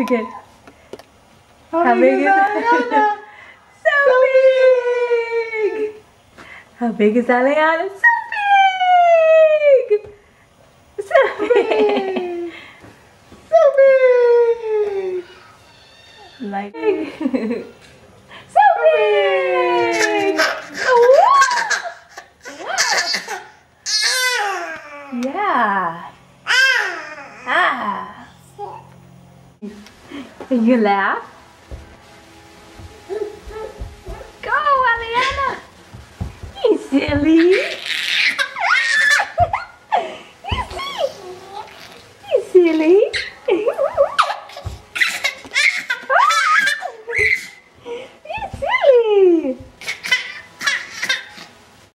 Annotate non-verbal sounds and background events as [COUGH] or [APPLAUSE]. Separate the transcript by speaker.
Speaker 1: again.
Speaker 2: Oh, How,
Speaker 1: How big is
Speaker 2: Aleyana? [LAUGHS]
Speaker 1: So big! How big is Aleyana? So big! [LAUGHS] So big!
Speaker 2: So big!
Speaker 1: Like so big! [LAUGHS] Wow! Yeah. You laugh? Go, Aleyana! You silly!